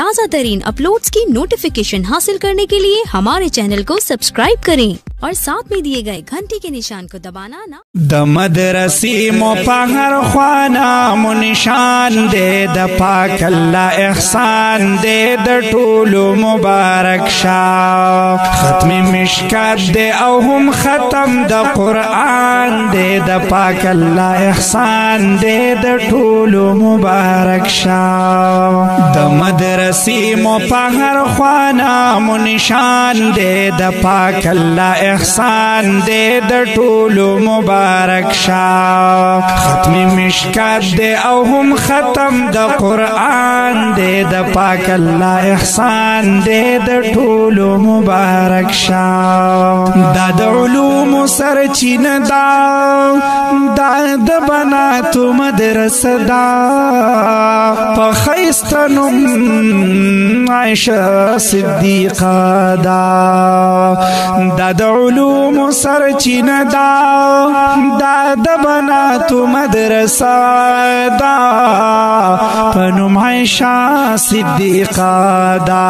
ताज़ा तरीन अपलोड की नोटिफिकेशन हासिल करने के लिए हमारे चैनल को सब्सक्राइब करें और साथ में दिए गए घंटी के निशान को दबाना ना द मदरसी मोपर खाना मुनिशान दे दफा कल्ला एहसान दे दूलो मुबारक शाह खत्म दे अहम खत्म द कुरान दे दफा कल्ला एहसान दे दूलो मुबारक शाह द मदरसी نسیم په هر خوانا مو نشان دې د پاک الله احسان دې د ټولو مبارک شاه ختم مشکات دې او هم ختم د قران دې د پاک الله احسان دې د ټولو مبارک شاه د علوم سرچینه دا د بناتو مدرسه دا په خیستنم مِنْهُنَّ عائشه صدیقه دا دا د علوم سرچینه دا دا د مدرسه دا پنوم عائشه صدیقه دا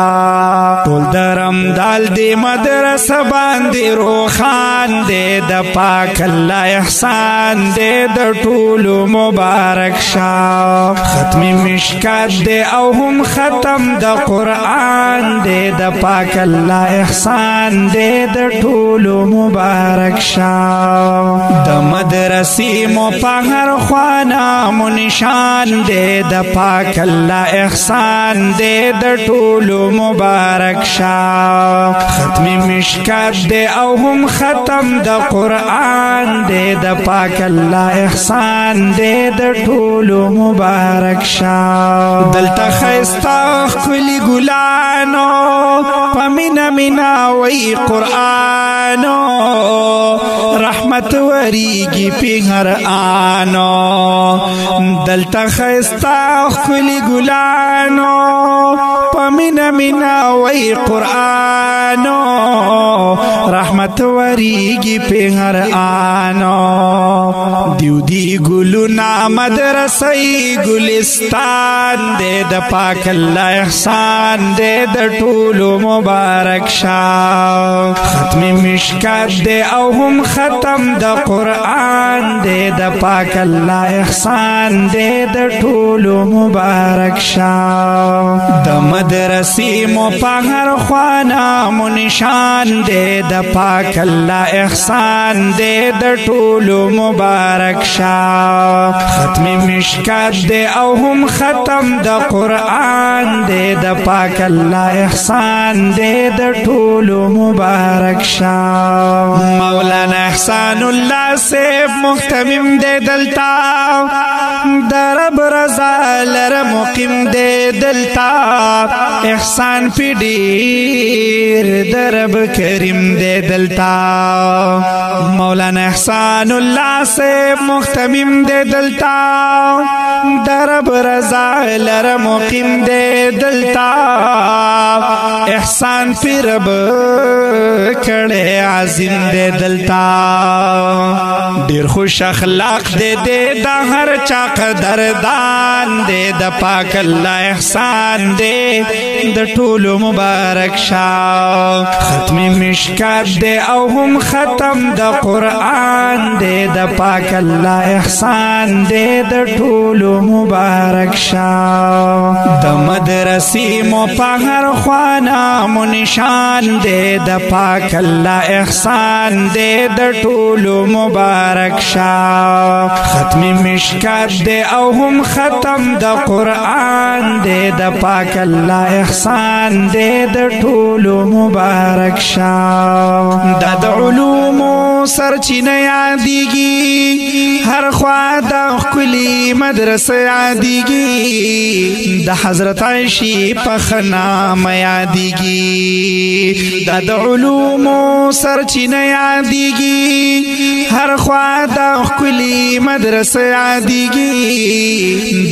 ټول درم دال دی مدرسه باندې روخان دی د پاک الله احسان دی د ټولو مبارک شا ختم مشکات دی او هم ختم د قران قران دې د پاک الله احسان دې د ټولو مبارک شاو د مدرسې مو په هر خوانه مو نشان دې د پاک الله احسان دې د ټولو مبارک شاو ختم مشکات دې او هم ختم د قران دې د پاک الله احسان دې د ټولو مبارک شاو دلته خيستا خلی ګل ګلانو پمینا مینا وای قرآنو رحمت وریږي په هر آنو دلته خستا خلی ګلانو پمینا مینا وای قرآنو رحمت وریږي په هر آنو دیو دی ګلونا مدرسې ګلستان دې د پاک الله احسان دې د ټولو مبارک شاه ختم مشکات دې او هم ختم د قران دې د پاک الله احسان دې د ټولو مبارک شاه د مدرسې مو په هر خوانه مو نشان دې د پاک الله احسان دې د ټولو مبارک شاه ختم مشکات دې او هم ختم د قران دې د پاک الله احسان دې د ټولو مبارک شاه مولانا احسان الله سیف مختمم دې دلتا درب رضا لر مقیم دې دلتا احسان فدی ډیر درب کریم دے دلتا مولانا احسان الله سے مختمم دے دلتا درب رضا لر مقیم دے دلتا احسان پی رب کړه عظیم دې دلتا ډیر خوش اخلاق دې دې د هر چا قدردان دې د پاک الله احسان دې د ټولو مبارک شه ختم مشکات دی او هم ختم د قران دی د پاک الله احسان دی د ټولو مبارک شاه د مدرسې مو په هر خوانه مو نشان دی د پاک الله احسان دی د ټولو مبارک شاه ختم مشکات دی او هم ختم د قران دی د پاک الله احسان دی د ټولو مبارک شاو دا د علومو سرچینه یادېږي هر خوا د خپلې مدرسې یادېږي د حضرت عائشې په خنامه یادېږي د علوم سرچینه یادېږي هر خوا د خپلې مدرسې یادېږي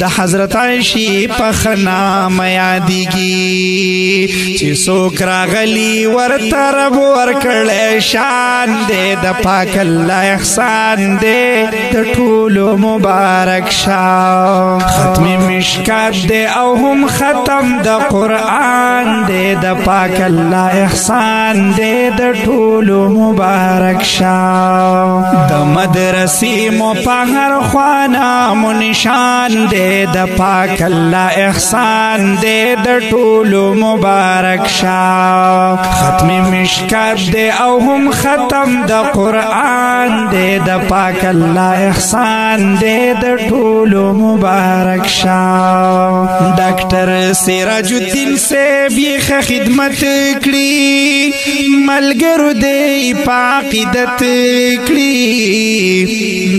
د حضرت عائشې په خنامه یادېږي چې څوک راغلي ورته رب ورکړې شان دې د پاک الله احسان دې د ټولو مبارک شاو ختم مشکات دې او هم ختم د قران دې د پاک الله احسان دې د ټولو مبارک شاو د مدرسې مو په هر خوانه مو نشان دې د پاک الله احسان دې د ټولو مبارک شاو ختم مشکات دې او هم ختم د قرآن قران دے دا پاک اللہ احسان دے دا طول و مبارک شاو ډاکټر سراج الدین سے یې خدمت کړی ملګرو دې پاقیدت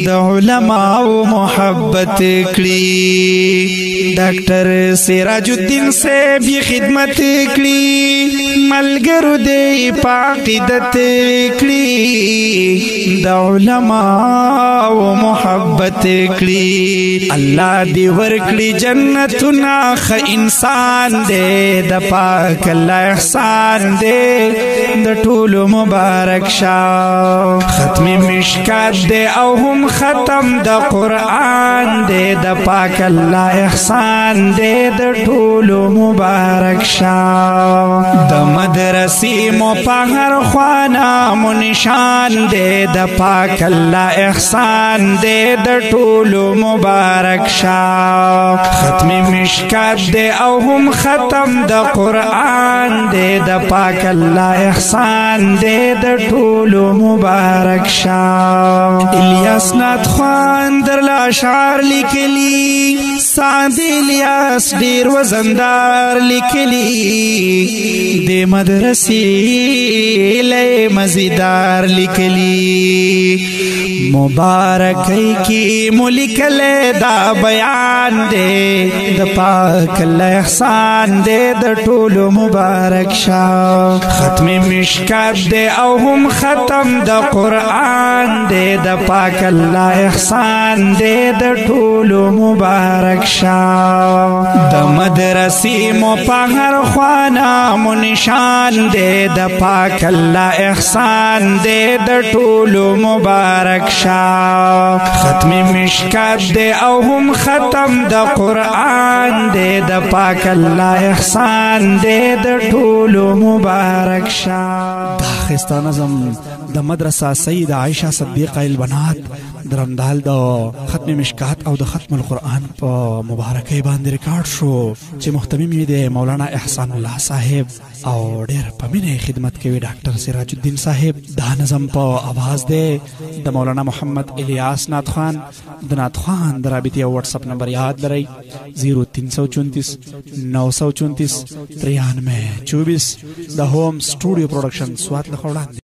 دا علماء و محبت کړی ډاکټر سراج الدین سے یې خدمت کړی ملګرو دې پاقیدت کری د علما او محبت کړي الله دی ورکړي جنتنا خ انسان دې د پاک الله احسان دې د ټول مبارک شاو ختم مشکات دې او هم ختم د قران دې د پاک الله احسان دې د ټول مبارک شاو د مدرسې مو په هر خوانه مو نشان دې د پاک الله احسان دې د ټولو مبارک شاه ختم مشکات دې او هم ختم د قران دې د پاک الله احسان دې د ټولو مبارک شاه الیاس نات خوان در لا اشعار لیکلی سعد الیاس ډیر وزندار لیکلی دې مدرسې لې مزیدار لیکلی دی مبارکی کی ملک له دا بیان دی د پاک له احسان دی د ټول مبارک شاه ختم مشکات دی او هم ختم د قران دی د پاک الله احسان دی د ټول مبارک شاه د مدرسې مو په هر خوانه مو نشان دی د پاک الله احسان دی د ټولو مبارک شاه ختم مشکات دی او هم ختم د قران دی د پاک الله احسان دی د ټولو مبارک شاه دا خستانه زم د مدرسه سید عائشه صدیقه البنات درمدال د ختم مشکات او د ختم القرآن په مبارکۍ باندې ریکارډ شو چې محتمم یې د مولانا احسان الله صاحب او ډېر په مینه خدمت کوي ډاکټر سراج الدین صاحب دا نظم په आवाज دی د مولانا محمد الیاس نات خان د نات خان د رابطې او واتس اپ نمبر یاد لرئ 0334 934 93 24 د هوم سټوډیو پروډکشن سوات له وړاندې